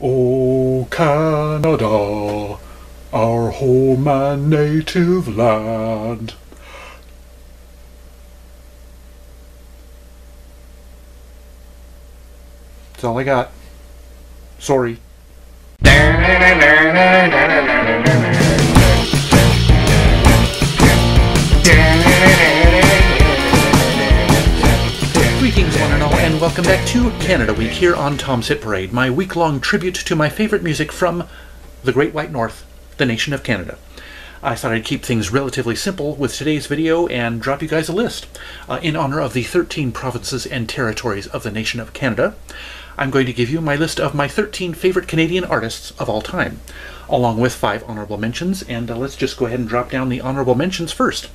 oh, Canada, our home and native land. That's all I got. Sorry. And welcome back to Canada Week here on Tom's Hit Parade, my week long tribute to my favorite music from the Great White North, the nation of Canada. I thought I'd keep things relatively simple with today's video and drop you guys a list. Uh, in honor of the 13 provinces and territories of the nation of Canada, I'm going to give you my list of my 13 favorite Canadian artists of all time, along with five honorable mentions, and uh, let's just go ahead and drop down the honorable mentions first.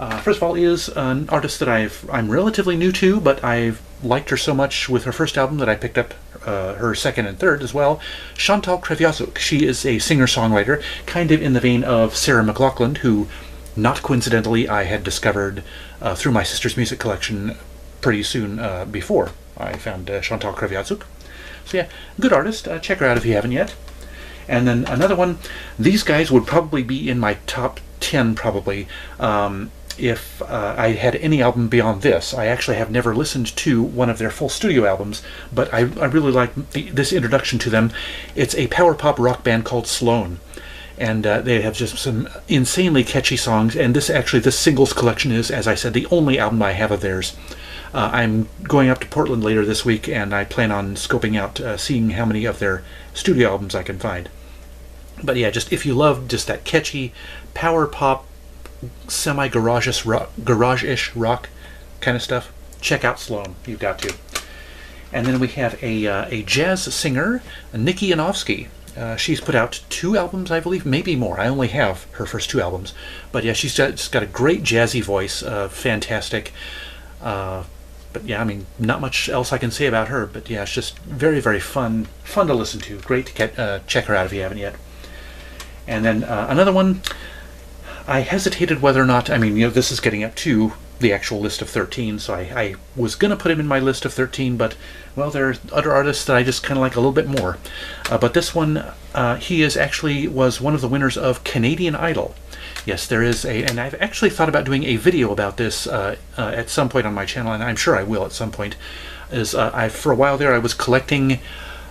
Uh, first of all, is an artist that I've I'm relatively new to, but I've liked her so much with her first album that I picked up uh, her second and third as well. Chantal Kreviazuk. She is a singer-songwriter, kind of in the vein of Sarah McLachlan, who, not coincidentally, I had discovered uh, through my sister's music collection pretty soon uh, before I found uh, Chantal Kreviazuk. So yeah, good artist. Uh, check her out if you haven't yet. And then another one. These guys would probably be in my top ten, probably. Um, if uh, I had any album beyond this. I actually have never listened to one of their full studio albums, but I, I really like the, this introduction to them. It's a power pop rock band called Sloan. And uh, they have just some insanely catchy songs. And this actually, this singles collection is, as I said, the only album I have of theirs. Uh, I'm going up to Portland later this week, and I plan on scoping out, uh, seeing how many of their studio albums I can find. But yeah, just if you love just that catchy power pop semi garage-ish rock, garage-ish rock kind of stuff, check out Sloan. You've got to. And then we have a, uh, a jazz singer, Nikki Yanofsky. Uh, she's put out two albums, I believe, maybe more. I only have her first two albums, but yeah, she's got, she's got a great jazzy voice, uh, fantastic. Uh, but yeah, I mean, not much else I can say about her. But yeah, it's just very, very fun, fun to listen to. Great to get, uh, check her out if you haven't yet. And then uh, another one, I hesitated whether or not, I mean, you know, this is getting up to the actual list of 13, so I, I was going to put him in my list of 13, but, well, there are other artists that I just kind of like a little bit more. Uh, but this one, uh, he is actually was one of the winners of Canadian Idol. Yes, there is a, and I've actually thought about doing a video about this uh, uh at some point on my channel, and I'm sure I will at some point. Is uh, I for a while there I was collecting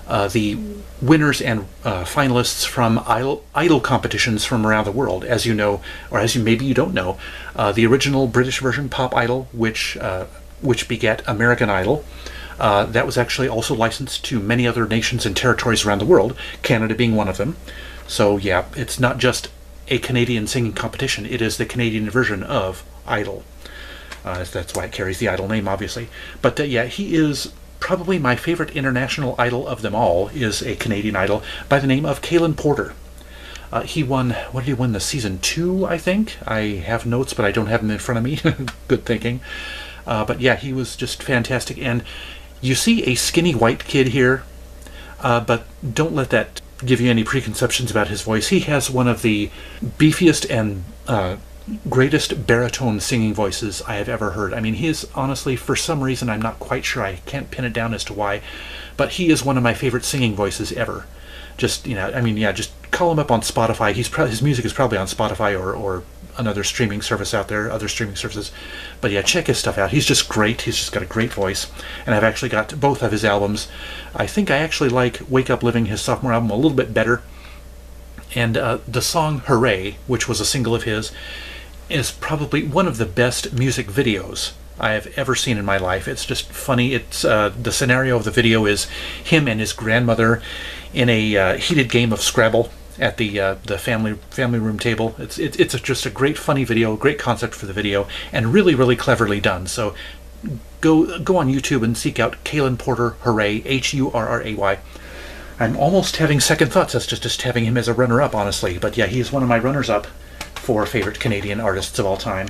uh, the winners and uh, finalists from idol, idol, competitions from around the world. As you know, or as you maybe you don't know, uh, the original British version, Pop Idol, which uh, which begat American Idol, uh, that was actually also licensed to many other nations and territories around the world, Canada being one of them. So yeah, it's not just a Canadian singing competition; it is the Canadian version of Idol. Uh, that's why it carries the Idol name, obviously. But yeah, he is probably my favorite international idol of them all is a Canadian idol by the name of Kalan Porter. Uh, he won, what did he win, the season two, I think? I have notes, but I don't have them in front of me. Good thinking. Uh, but yeah, he was just fantastic. And you see a skinny white kid here, uh, but don't let that give you any preconceptions about his voice. He has one of the beefiest and uh, greatest baritone singing voices I have ever heard. I mean, he is honestly, for some reason, I'm not quite sure. I can't pin it down as to why, but he is one of my favorite singing voices ever. Just you know, I mean, yeah, just call him up on Spotify. He's pro- his music is probably on Spotify or or another streaming service out there, other streaming services. But yeah, check his stuff out. He's just great. He's just got a great voice, and I've actually got both of his albums. I think I actually like Wake Up Living, his sophomore album, a little bit better. And uh, the song Hooray, which was a single of his, is probably one of the best music videos I have ever seen in my life. It's just funny. It's uh, the scenario of the video is him and his grandmother in a uh, heated game of Scrabble at the uh, the family family room table. It's it, it's a, just a great funny video, great concept for the video, and really really cleverly done. So go go on YouTube and seek out Kalan Porter Hooray H U R R A Y. I'm almost having second thoughts as just just having him as a runner up, honestly. But yeah, he's one of my runners up for favorite Canadian artists of all time.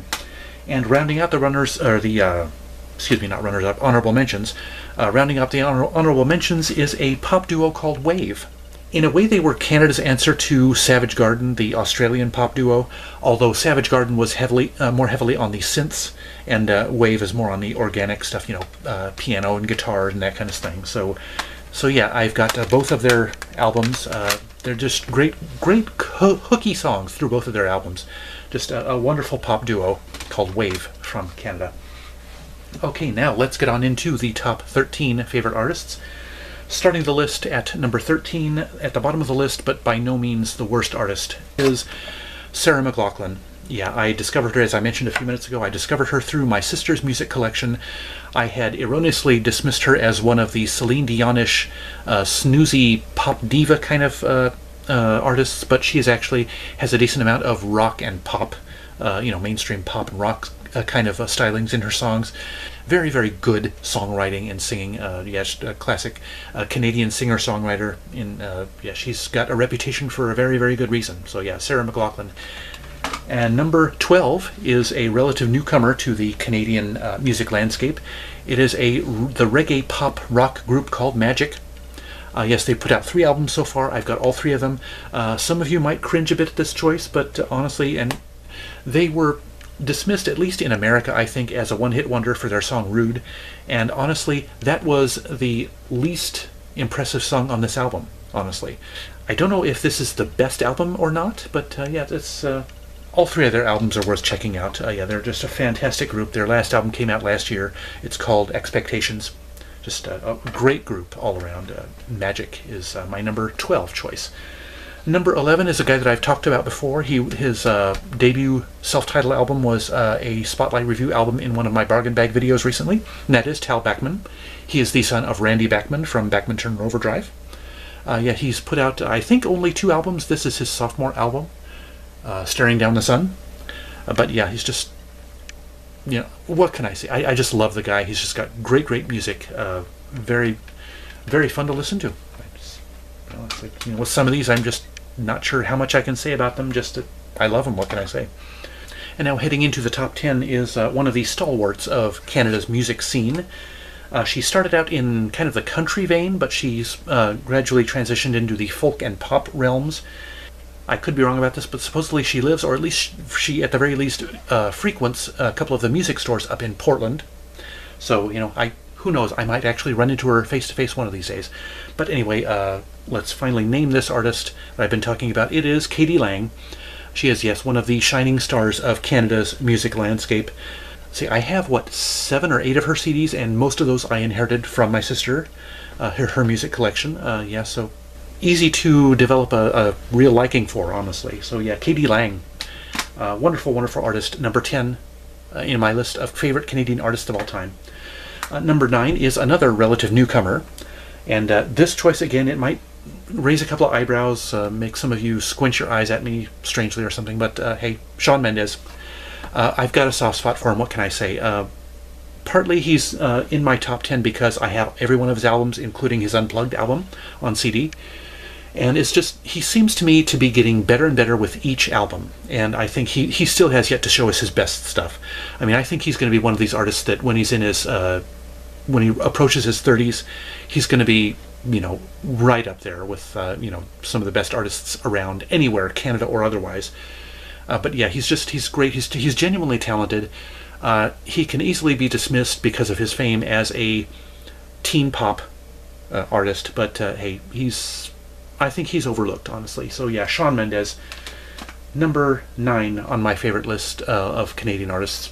And rounding out the runners, or the, uh, excuse me, not runners up, honorable mentions, uh, rounding up the honor- honorable mentions is a pop duo called Wave. In a way, they were Canada's answer to Savage Garden, the Australian pop duo. Although Savage Garden was heavily, uh, more heavily on the synths, and uh, Wave is more on the organic stuff, you know, uh, piano and guitar and that kind of thing. So, so yeah, I've got uh, both of their albums. Uh, they're just great, great ho- hooky songs through both of their albums. Just a, a wonderful pop duo called Wave from Canada. Okay, now let's get on into the top 13 favorite artists. Starting the list at number 13, at the bottom of the list, but by no means the worst artist, is Sarah McLachlan. Yeah, I discovered her, as I mentioned a few minutes ago, I discovered her through my sister's music collection. I had erroneously dismissed her as one of the Celine Dionish, uh, snoozy pop diva kind of uh, uh, artists, but she is actually has a decent amount of rock and pop, uh, you know, mainstream pop and rock uh, kind of uh, stylings in her songs. Very, very good songwriting and singing. Yes, a classic Canadian singer-songwriter. In yeah, she's got a reputation for a very, very good reason. So yeah, Sarah McLachlan. And number 12 is a relative newcomer to the Canadian uh, music landscape. It is a the reggae pop rock group called Magic. Uh, yes, they put out three albums so far. I've got all three of them. Uh, some of you might cringe a bit at this choice, but uh, honestly, and they were dismissed, at least in America, I think, as a one hit wonder for their song Rude. And honestly, that was the least impressive song on this album, honestly. I don't know if this is the best album or not, but uh, yeah, it's. All three of their albums are worth checking out. Uh, yeah, they're just a fantastic group. Their last album came out last year. It's called Expectations. Just a, a great group all around. Uh, Magic is uh, my number 12 choice. Number 11 is a guy that I've talked about before. He His uh, debut self-titled album was uh, a Spotlight review album in one of my bargain bag videos recently, and that is Tal Bachman. He is the son of Randy Bachman from Bachman Turner Overdrive. Uh, yeah, he's put out, I think, only two albums. This is his sophomore album, uh, Staring Down the Sun. Uh, but yeah, he's just, you know, what can I say? I, I just love the guy. He's just got great, great music. Uh, very, very fun to listen to. I just, you know, like, you know, with some of these, I'm just not sure how much I can say about them. Just that I love them. What can I say? And now heading into the top 10 is uh, one of the stalwarts of Canada's music scene. Uh, she started out in kind of the country vein, but she's uh, gradually transitioned into the folk and pop realms. I could be wrong about this, but supposedly she lives, or at least she, at the very least, uh, frequents a couple of the music stores up in Portland. So, you know, I who knows, I might actually run into her face to face one of these days. But anyway, uh, let's finally name this artist that I've been talking about. It is k.d. lang. She is, yes, one of the shining stars of Canada's music landscape. See, I have, what, seven or eight of her CDs, and most of those I inherited from my sister, uh, her, her music collection. Uh, yeah, so easy to develop a, a, real liking for, honestly. So yeah, k.d. lang, uh, wonderful, wonderful artist. Number 10 uh, in my list of favorite Canadian artists of all time. Uh, number 9 is another relative newcomer. And uh, this choice, again, it might raise a couple of eyebrows, uh, make some of you squint your eyes at me strangely or something, but uh, hey, Shawn Mendes. I've got a soft spot for him, what can I say? Partly he's in my top 10 because I have every one of his albums, including his Unplugged album on CD. And it's just, he seems to me to be getting better and better with each album. And I think he, he still has yet to show us his best stuff. I mean, I think he's going to be one of these artists that when he's in his, uh, when he approaches his 30s, he's going to be you know, right up there with, uh, you know, some of the best artists around anywhere, Canada or otherwise. Uh, but yeah, he's just, he's great. He's, he's genuinely talented. Uh, he can easily be dismissed because of his fame as a teen pop uh, artist, but uh, hey, he's, I think he's overlooked, honestly. So yeah, Shawn Mendes, number nine on my favorite list uh, of Canadian artists.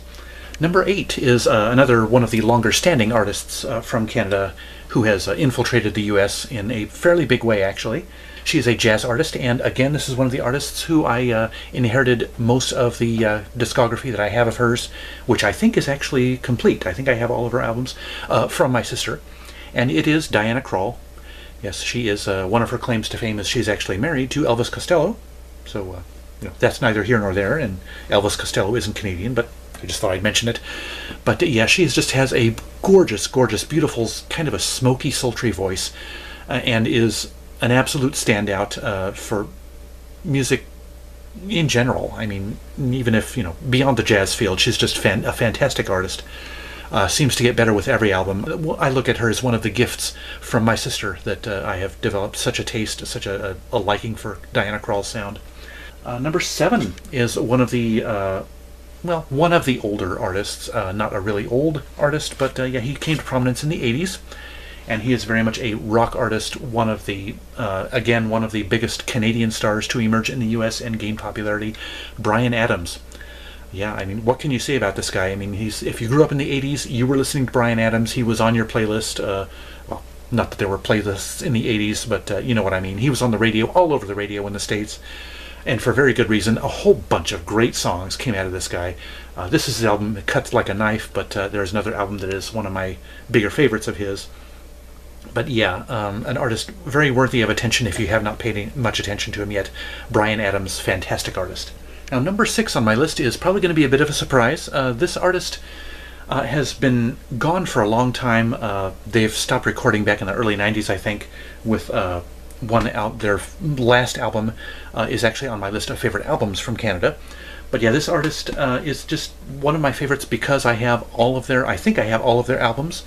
Number eight is another one of the longer standing artists from Canada who has uh, infiltrated the US in a fairly big way, actually. She is a jazz artist, and again, this is one of the artists who I uh, inherited most of the uh, discography that I have of hers, which I think is actually complete. I think I have all of her albums uh, from my sister, and it is Diana Krall. Yes, she is. Uh, one of her claims to fame is she's actually married to Elvis Costello. So, uh, you know, that's neither here nor there, and Elvis Costello isn't Canadian, but I just thought I'd mention it. But yeah, she just has a gorgeous, gorgeous, beautiful, kind of a smoky, sultry voice, uh, and is an absolute standout uh, for music in general. I mean, even if you know beyond the jazz field, she's just fan- a fantastic artist. Uh, seems to get better with every album. I look at her as one of the gifts from my sister that uh, I have developed such a taste, such a, a, liking for Diana Krall's sound. Uh, number seven is one of the uh, well, one of the older artists, uh, not a really old artist, but uh, yeah, he came to prominence in the 80s, and he is very much a rock artist, one of the, again, one of the biggest Canadian stars to emerge in the US and gain popularity, Bryan Adams. Yeah, I mean, what can you say about this guy? I mean, he's if you grew up in the 80s, you were listening to Bryan Adams, he was on your playlist. Uh, well, not that there were playlists in the 80s, but uh, you know what I mean. He was on the radio, all over the radio in the States and for very good reason. A whole bunch of great songs came out of this guy. Uh, this is his album, It Cuts Like a Knife, but uh, there's another album that is one of my bigger favorites of his. But yeah, um, an artist very worthy of attention if you have not paid much attention to him yet. Bryan Adams, fantastic artist. Now, number six on my list is probably going to be a bit of a surprise. Uh, this artist uh, has been gone for a long time. Uh, they've stopped recording back in the early 90s, I think, with uh, one out their last album uh, is actually on my list of favorite albums from Canada. But yeah, this artist uh, is just one of my favorites because I have all of their, I think I have all of their albums,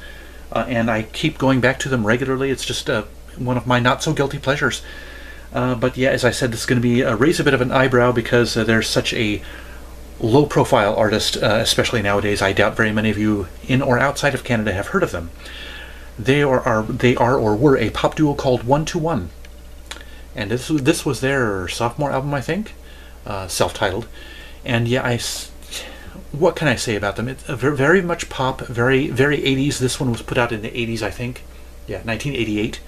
and I keep going back to them regularly. It's just one of my not so guilty pleasures. Uh, but yeah, as I said, this is going to be uh, raise a bit of an eyebrow because there's such a low profile artist, especially nowadays. I doubt very many of you in or outside of Canada have heard of them. They are, are they are or were a pop duo called One 2 One and this this was their sophomore album, I think, uh, self-titled. And yeah, I what can I say about them? It's very much pop, very very 80s. This one was put out in the 80s, I think. Yeah, 1988.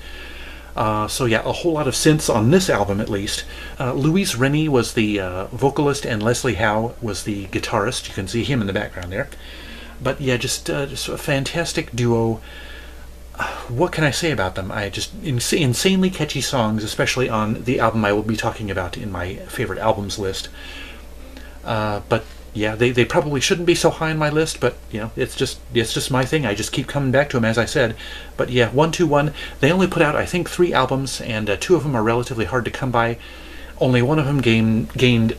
Uh, so yeah, a whole lot of synths on this album at least. Uh, Louise Reny was the uh, vocalist and Leslie Howe was the guitarist. You can see him in the background there. But yeah, just uh, just a fantastic duo what can I say about them? I just ins insanely catchy songs, especially on the album I will be talking about in my favorite albums list. Uh, but yeah, they, they probably shouldn't be so high on my list, but you know, it's just it's just my thing. I just keep coming back to them, as I said. But yeah, One 2 One. They only put out I think three albums, and uh, two of them are relatively hard to come by. Only one of them gained gained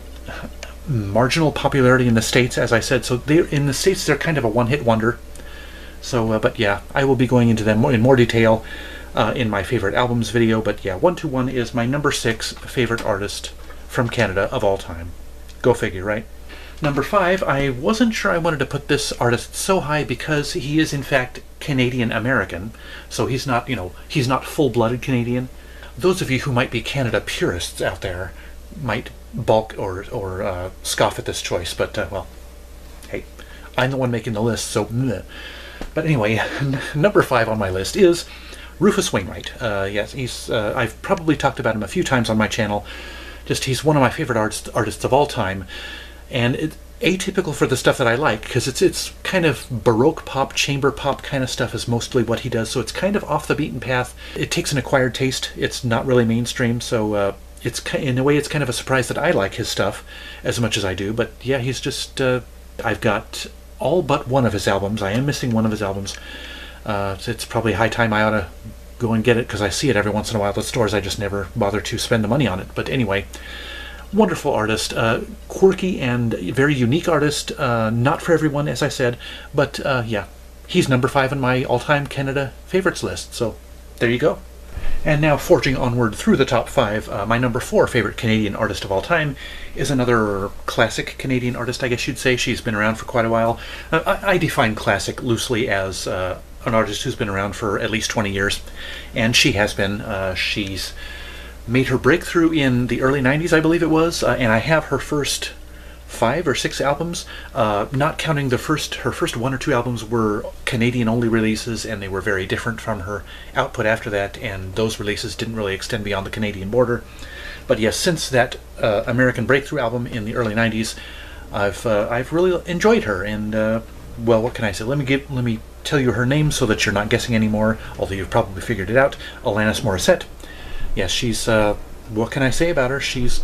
marginal popularity in the states, as I said. So they're in the states they're kind of a one hit wonder. So, uh, but yeah, I will be going into them in more detail uh, in my favorite albums video. But yeah, 121 is my number six favorite artist from Canada of all time. Go figure, right? Number five, I wasn't sure I wanted to put this artist so high because he is in fact Canadian American. So he's not, you know, he's not full blooded Canadian. Those of you who might be Canada purists out there might balk or, or uh, scoff at this choice, but uh, well, hey, I'm the one making the list, so. Bleh. But anyway, number five on my list is Rufus Wainwright. Uh, yes, he's. Uh, I've probably talked about him a few times on my channel. Just he's one of my favorite artists artists of all time, and it's atypical for the stuff that I like because it's it's kind of baroque pop, chamber pop kind of stuff is mostly what he does. So it's kind of off the beaten path. It takes an acquired taste. It's not really mainstream. So. Uh, it's in a way it's kind of a surprise that I like his stuff as much as I do. But yeah, he's just uh, I've got all but one of his albums. I am missing one of his albums. Uh, it's probably high time I ought to go and get it because I see it every once in a while at stores. I just never bother to spend the money on it. But anyway, wonderful artist, uh, quirky and very unique artist. Uh, not for everyone, as I said, but uh, yeah, he's number five on my all-time Canada favorites list. So there you go. And now, forging onward through the top five, uh, my number four favorite Canadian artist of all time is another classic Canadian artist, I guess you'd say. She's been around for quite a while. Uh, I, I, define classic loosely as uh, an artist who's been around for at least 20 years, and she has been. She's made her breakthrough in the early 90s, I believe it was, uh, and I have her first five or six albums, uh, not counting the first her first one or two albums were Canadian only releases, and they were very different from her output after that, and those releases didn't really extend beyond the Canadian border. But yes, since that uh, American Breakthrough album in the early '90s, I've uh, I've really enjoyed her, and uh, well, what can I say? Let me give let me tell you her name so that you're not guessing anymore, although you've probably figured it out. Alanis Morissette. Yes, she's. Uh, what can I say about her? She's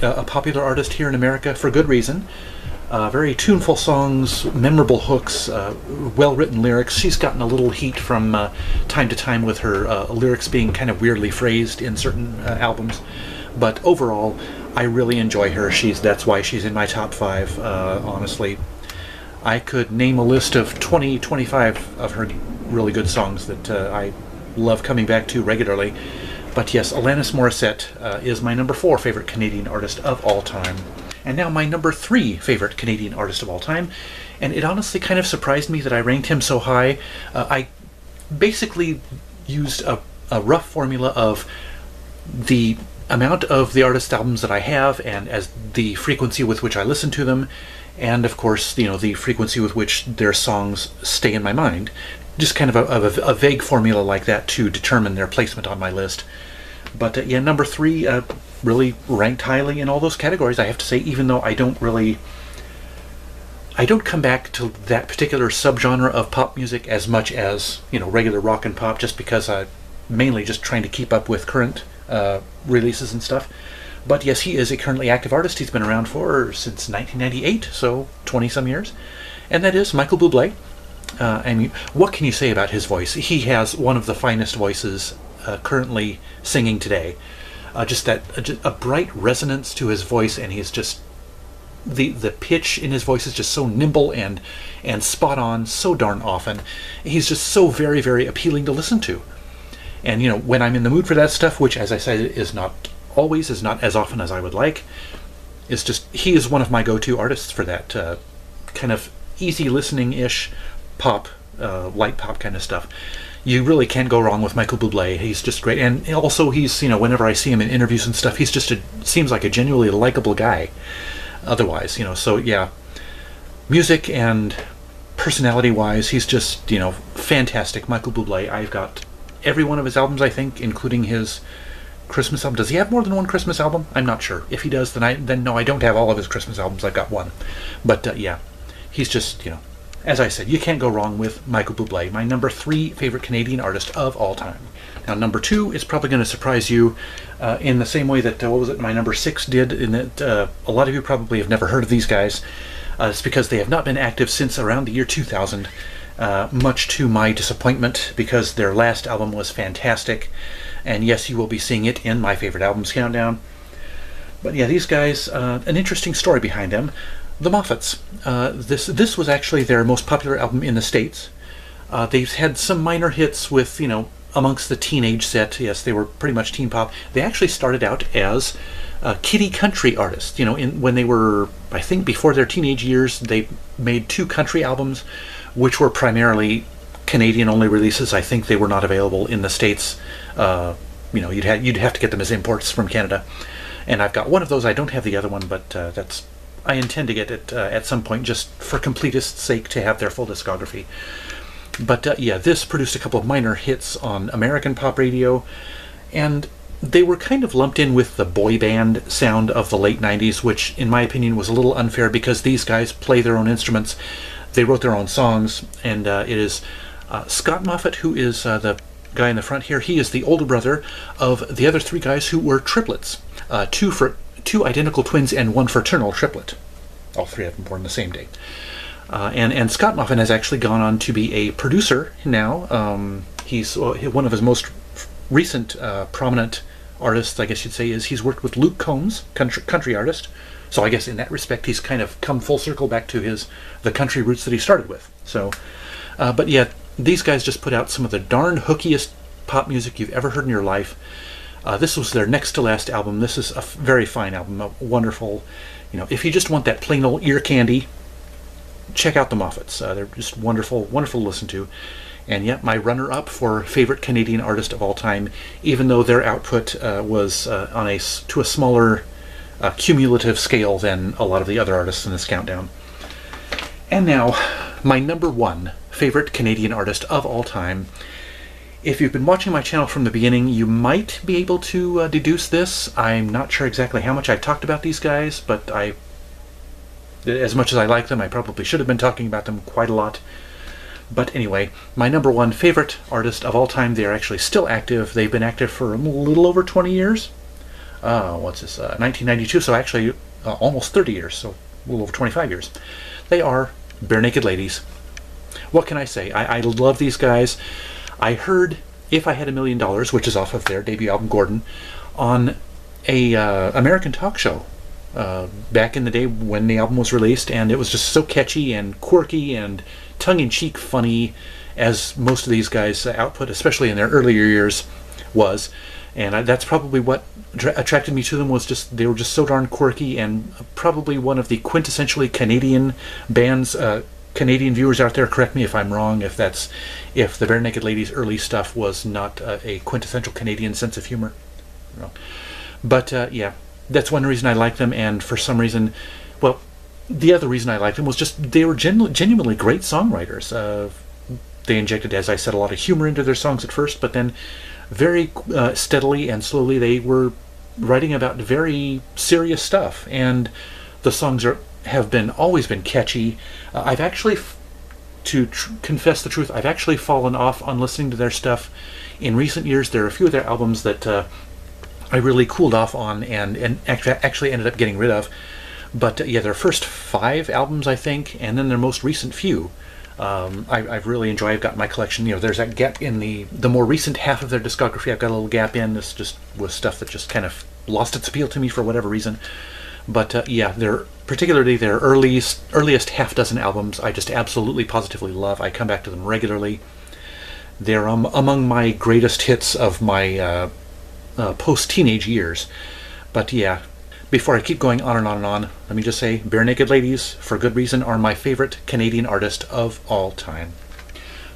a popular artist here in America for good reason. Uh, very tuneful songs, memorable hooks, uh, well written lyrics. She's gotten a little heat from uh, time to time with her uh, lyrics being kind of weirdly phrased in certain uh, albums. But overall, I really enjoy her. She's That's why she's in my top five, uh, honestly. I could name a list of 20, 25 of her really good songs that I love coming back to regularly. But yes, Alanis Morissette uh, is my number four favorite Canadian artist of all time. And now my number three favorite Canadian artist of all time. And it honestly kind of surprised me that I ranked him so high. Uh, I basically used a, a rough formula of the amount of the artist albums that I have and as the frequency with which I listen to them and of course you know the frequency with which their songs stay in my mind just kind of a, a, a vague formula like that to determine their placement on my list but uh, yeah number three uh, really ranked highly in all those categories I have to say even though I don't really I don't come back to that particular subgenre of pop music as much as you know regular rock and pop just because I'm mainly just trying to keep up with current uh, releases and stuff. But yes, he is a currently active artist. He's been around for since 1998, so 20 some years. And that is Michael Bublé. Uh, mean, what can you say about his voice? He has one of the finest voices uh, currently singing today. Uh, just that just a bright resonance to his voice, and he's just the the pitch in his voice is just so nimble and and spot on so darn often. He's just so very very appealing to listen to. And you know, when I'm in the mood for that stuff, which as I said is not always, is not as often as I would like, is just he is one of my go-to artists for that uh, kind of easy listening-ish pop, uh, light pop kind of stuff. You really can't go wrong with Michael Bublé. He's just great, and also he's you know whenever I see him in interviews and stuff, he's just a seems like a genuinely likable guy. Otherwise, you know, so yeah, music and personality-wise, he's just you know fantastic. Michael Bublé. I've got every one of his albums, I think, including his Christmas album. Does he have more than one Christmas album? I'm not sure. If he does, then I then no, I don't have all of his Christmas albums. I've got one. But uh, yeah, he's just you know, as I said, you can't go wrong with Michael Bublé, my number three favorite Canadian artist of all time. Now, number two is probably going to surprise you uh, in the same way that uh, what was it? My number six did. In that uh, a lot of you probably have never heard of these guys. Uh, it's because they have not been active since around the year 2000 uh, much to my disappointment because their last album was fantastic. And yes, you will be seeing it in my favorite albums countdown. But yeah, these guys, uh, an interesting story behind them. The Moffatts. Uh, this this was actually their most popular album in the states. Uh, they've had some minor hits with you know amongst the teenage set. Yes, they were pretty much teen pop. They actually started out as uh, kiddie country artists. You know, in when they were I think before their teenage years, they made two country albums which were primarily Canadian only releases. I think they were not available in the states. Uh, you know, you'd have you'd have to get them as imports from Canada. And I've got one of those. I don't have the other one, but uh, that's I intend to get it uh, at some point, just for completist sake, to have their full discography. But uh, yeah, this produced a couple of minor hits on American pop radio, and they were kind of lumped in with the boy band sound of the late 90s, which, in my opinion, was a little unfair because these guys play their own instruments they wrote their own songs, and uh, it is uh, Scott Moffatt, who is uh, the guy in the front here. He is the older brother of the other three guys who were triplets, uh, two for two identical twins and one fraternal triplet. All three of them born the same day. Uh, and and Scott Moffatt has actually gone on to be a producer now. Um, he's uh, one of his most recent prominent artists, I guess you'd say, is he's worked with Luke Combs, country, country artist, so I guess in that respect, he's kind of come full circle back to his the country roots that he started with. So, uh, but yeah, these guys just put out some of the darn hookiest pop music you've ever heard in your life. Uh, this was their next to last album. This is a very fine album, a wonderful. You know, if you just want that plain old ear candy, check out the Moffatts. Uh, they're just wonderful, wonderful to listen to. And yet, my runner-up for favorite Canadian artist of all time, even though their output uh, was uh, on a to a smaller a cumulative scale than a lot of the other artists in this countdown. And now, my number one favorite Canadian artist of all time. If you've been watching my channel from the beginning, you might be able to uh, deduce this. I'm not sure exactly how much I've talked about these guys, but I, as much as I like them, I probably should have been talking about them quite a lot. But anyway, my number one favorite artist of all time, they're actually still active. They've been active for a little over 20 years uh, what's this, uh, 1992, so actually uh, almost 30 years, so a little over 25 years. They are Barenaked Ladies. What can I say? I, I love these guys. I heard If I Had a Million Dollars, which is off of their debut album, Gordon, on a uh, American talk show uh, back in the day when the album was released, and it was just so catchy and quirky and tongue-in-cheek funny, as most of these guys' output, especially in their earlier years, was. And I, that's probably what attracted me to them was just they were just so darn quirky and probably one of the quintessentially Canadian bands. Uh, Canadian viewers out there, correct me if I'm wrong. If that's if the Barenaked Ladies' early stuff was not uh, a quintessential Canadian sense of humor, no. but uh, yeah, that's one reason I like them. And for some reason, well, the other reason I liked them was just they were genu- genuinely great songwriters. Uh, they injected, as I said, a lot of humor into their songs at first, but then very uh, steadily and slowly they were writing about very serious stuff. And the songs are have been always been catchy. Uh, I've actually, to tr- confess the truth, I've actually fallen off on listening to their stuff in recent years. There are a few of their albums that uh, I really cooled off on and and actually actually ended up getting rid of. But uh, yeah, their first five albums, I think, and then their most recent few. Um, I, have really enjoyed. I've got my collection. You know, there's that gap in the the more recent half of their discography. I've got a little gap in. This just was stuff that just kind of lost its appeal to me for whatever reason. But uh, yeah, their particularly their earliest earliest half dozen albums, I just absolutely positively love. I come back to them regularly. They're um, among my greatest hits of my uh, uh, post teenage years. But yeah, before I keep going on and on and on, let me just say Barenaked Ladies, for good reason, are my favorite Canadian artist of all time.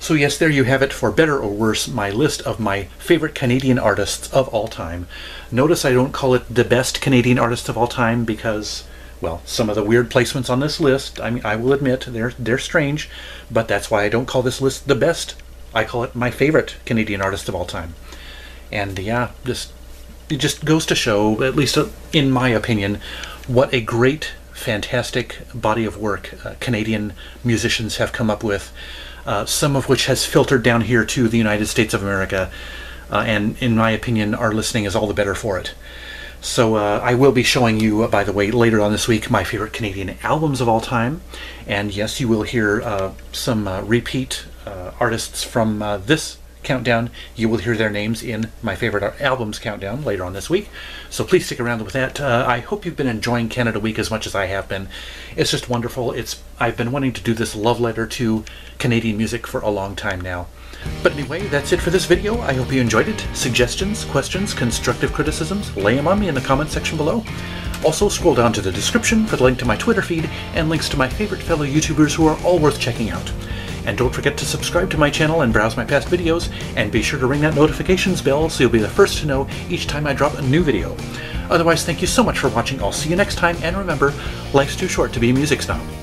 So, yes, there you have it, for better or worse, my list of my favorite Canadian artists of all time. Notice I don't call it the best Canadian artist of all time because, well, some of the weird placements on this list, I mean, I will admit, they're, they're strange, but that's why I don't call this list the best. I call it my favorite Canadian artist of all time. And yeah, just it just goes to show, at least in my opinion, what a great, fantastic body of work uh, Canadian musicians have come up with uh, some of which has filtered down here to the United States of America. Uh, and in my opinion, our listening is all the better for it. So uh, I will be showing you, uh, by the way, later on this week, my favorite Canadian albums of all time. And yes, you will hear uh, some uh, repeat artists from this countdown. You will hear their names in my favorite albums countdown later on this week. So please stick around with that. Uh, I hope you've been enjoying Canada Week as much as I have been. It's just wonderful. It's I've been wanting to do this love letter to Canadian music for a long time now. But anyway, that's it for this video. I hope you enjoyed it. Suggestions, questions, constructive criticisms, lay them on me in the comment section below. Also, scroll down to the description for the link to my Twitter feed and links to my favorite fellow YouTubers who are all worth checking out. And don't forget to subscribe to my channel and browse my past videos, and be sure to ring that notifications bell so you'll be the first to know each time I drop a new video. Otherwise, thank you so much for watching, I'll see you next time, and remember, life's too short to be a music snob.